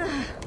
Ah!